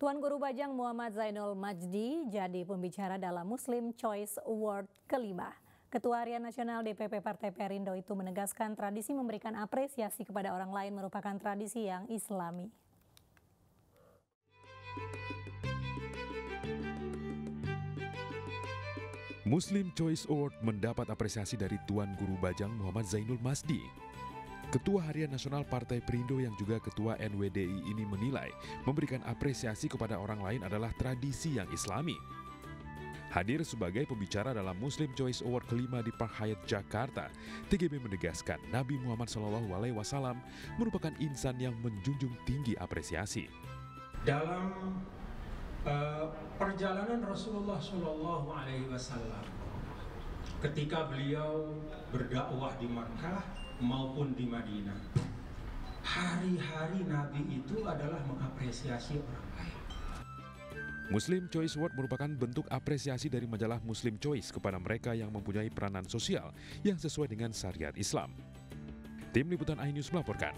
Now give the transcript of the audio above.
Tuan Guru Bajang Muhammad Zainul Majdi jadi pembicara dalam Muslim Choice Award kelima. Ketua Harian Nasional DPP Partai Perindo itu menegaskan tradisi memberikan apresiasi kepada orang lain merupakan tradisi yang islami. Muslim Choice Award mendapat apresiasi dari Tuan Guru Bajang Muhammad Zainul Masdi. Ketua Harian Nasional Partai Perindo yang juga Ketua NWDI ini menilai memberikan apresiasi kepada orang lain adalah tradisi yang islami. Hadir sebagai pembicara dalam Muslim Choice Award kelima di Park Hyatt Jakarta, TGB menegaskan Nabi Muhammad SAW merupakan insan yang menjunjung tinggi apresiasi. Dalam uh, perjalanan Rasulullah SAW, ketika beliau berdakwah di Makkah, maupun di Madinah. Hari-hari Nabi itu adalah mengapresiasi orang lain. Muslim Choice Award merupakan bentuk apresiasi dari majalah Muslim Choice kepada mereka yang mempunyai peranan sosial yang sesuai dengan syariat Islam. Tim Liputan iNews melaporkan.